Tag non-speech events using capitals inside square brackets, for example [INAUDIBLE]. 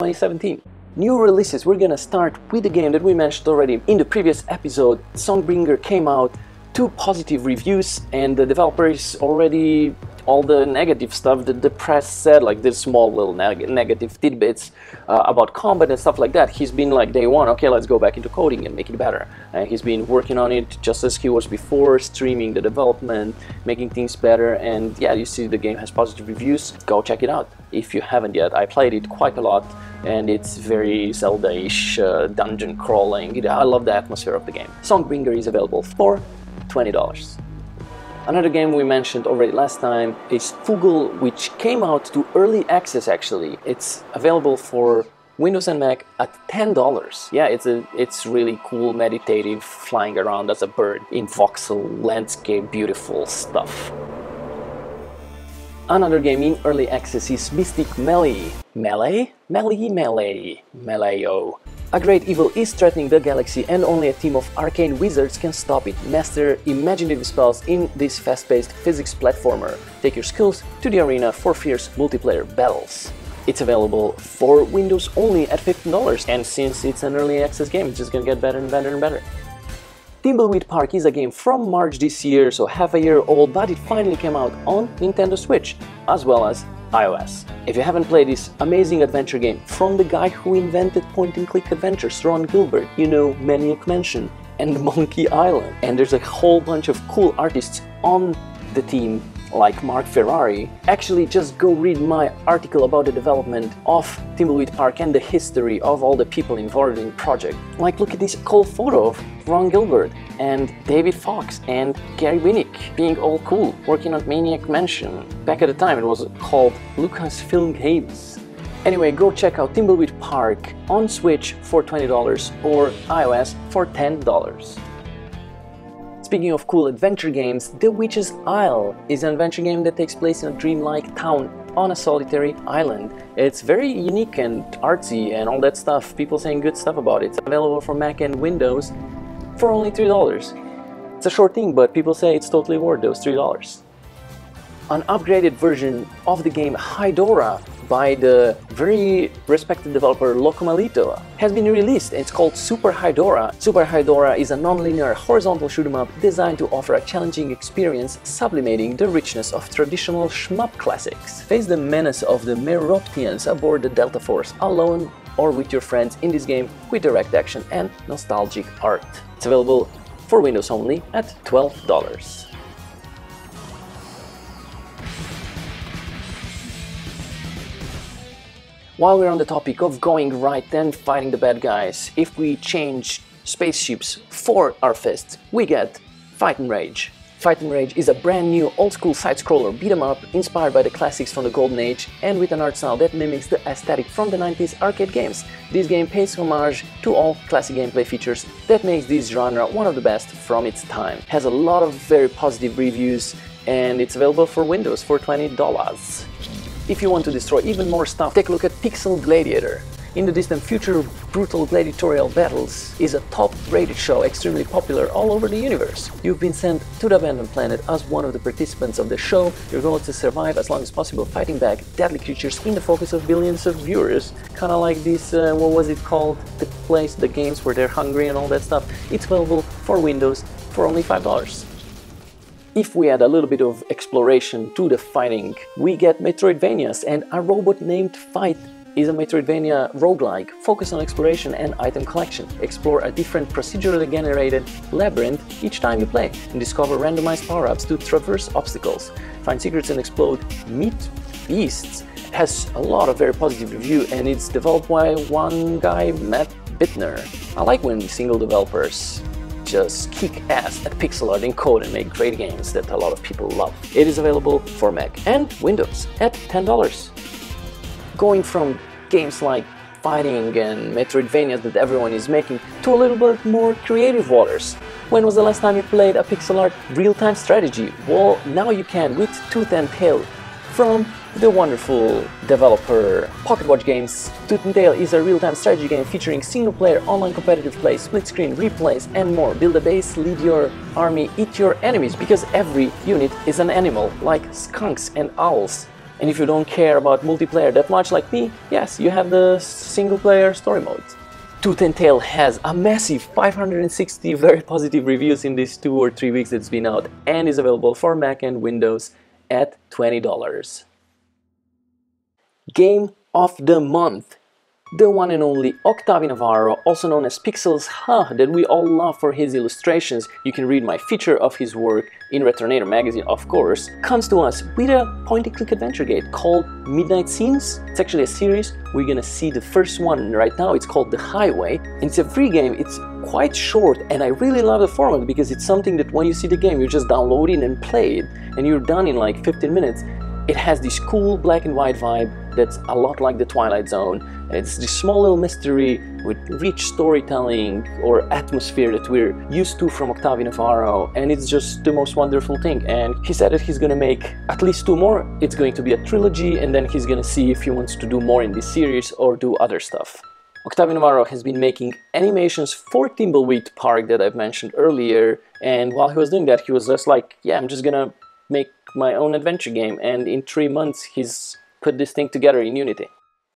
2017. New releases, we're gonna start with the game that we mentioned already in the previous episode. Songbringer came out, two positive reviews, and the developer is already all the negative stuff that the press said, like the small little neg negative tidbits uh, about combat and stuff like that. He's been like day one, okay, let's go back into coding and make it better. And he's been working on it just as he was before, streaming the development, making things better. And yeah, you see the game has positive reviews. Go check it out if you haven't yet. I played it quite a lot and it's very Zelda-ish uh, dungeon crawling. I love the atmosphere of the game. Songbringer is available for $20. Another game we mentioned already last time is Fugl, which came out to early access actually. It's available for Windows and Mac at $10. Yeah, it's a it's really cool, meditative, flying around as a bird in voxel landscape, beautiful stuff. Another game in early access is Mystic Melee. Melee? Melee? Melee. Melee-o. A great evil is threatening the galaxy and only a team of arcane wizards can stop it. Master imaginative spells in this fast-paced physics platformer. Take your skills to the arena for fierce multiplayer battles. It's available for Windows only at $15 and since it's an early access game, it's just gonna get better and better and better. Thimbleweed Park is a game from March this year, so half a year old, but it finally came out on Nintendo Switch, as well as iOS. If you haven't played this amazing adventure game from the guy who invented point-and-click adventures, Ron Gilbert, you know Maniac Mansion and [LAUGHS] Monkey Island. And there's a whole bunch of cool artists on the team like Mark Ferrari, actually just go read my article about the development of Thimbleweed Park and the history of all the people involved in the project. Like look at this cool photo of Ron Gilbert and David Fox and Gary Winnick being all cool, working on Maniac Mansion. Back at the time it was called Lucasfilm Games. Anyway, go check out Thimbleweed Park on Switch for $20 or iOS for $10. Speaking of cool adventure games, The Witch's Isle is an adventure game that takes place in a dreamlike town on a solitary island. It's very unique and artsy and all that stuff, people saying good stuff about it. It's available for Mac and Windows for only $3. It's a short thing, but people say it's totally worth those $3. An upgraded version of the game Hydorah by the very respected developer Locomalito has been released. It's called Super Hydorah. Super Hydorah is a non-linear horizontal shoot 'em up designed to offer a challenging experience sublimating the richness of traditional shmup classics. Face the menace of the Meroptians aboard the Delta Force alone or with your friends in this game with direct action and nostalgic art. It's available for Windows only at $12. While we're on the topic of going right and fighting the bad guys, if we change spaceships for our fists, we get Fight'N Rage. Fight'N Rage is a brand new old-school side-scroller beat 'em up inspired by the classics from the Golden Age and with an art style that mimics the aesthetic from the 90s arcade games. This game pays homage to all classic gameplay features that makes this genre one of the best from its time. Has a lot of very positive reviews and it's available for Windows for $20. If you want to destroy even more stuff, take a look at Pixel Gladiator. In the distant future, brutal gladiatorial battles is a top-rated show extremely popular all over the universe. You've been sent to the abandoned planet as one of the participants of the show. Your goal is to survive as long as possible, fighting back deadly creatures in the focus of billions of viewers. Kinda like this, uh, what was it called? The place, the games where they're hungry and all that stuff. It's available for Windows for only $5. If we add a little bit of exploration to the fighting, we get Metroidvanias and a robot named Fight is a Metroidvania roguelike focused on exploration and item collection. Explore a different procedurally generated labyrinth each time you play and discover randomized power-ups to traverse obstacles. Find secrets and explode meat beasts. Has a lot of very positive review and it's developed by one guy, Matt Bittner. I like when single developers just kick ass at pixel art and code and make great games that a lot of people love. It is available for Mac and Windows at $10. Going from games like fighting and Metroidvania that everyone is making to a little bit more creative waters. When was the last time you played a pixel art real-time strategy? Well, now you can with Tooth and Tail from the wonderful developer Pocket Watch Games. Tooth is a real-time strategy game featuring single-player online competitive play, split-screen replays and more. Build a base, lead your army, eat your enemies because every unit is an animal like skunks and owls. And if you don't care about multiplayer that much like me, yes, you have the single player story modes. Tooth has a massive 560 very positive reviews in these two or three weeks it's been out and is available for Mac and Windows at $20. Game of the Month the one and only Octavi Navarro, also known as Pixels Huh, that we all love for his illustrations, you can read my feature of his work in Retronator magazine, of course, comes to us with a point-and-click adventure game called Midnight Scenes. It's actually a series. We're gonna see the first one right now. It's called The Highway, and it's a free game. It's quite short, and I really love the format because it's something that when you see the game, you just download it and play it, and you're done in like 15 minutes. It has this cool black and white vibe that's a lot like the Twilight Zone. It's this small little mystery with rich storytelling or atmosphere that we're used to from Octavi Navarro, and it's just the most wonderful thing. And he said that he's gonna make at least two more. It's going to be a trilogy, and then he's gonna see if he wants to do more in this series or do other stuff. Octavi Navarro has been making animations for Thimbleweed Park that I've mentioned earlier, and while he was doing that, he was just like, yeah, I'm just gonna make my own adventure game and in three months he's put this thing together in Unity.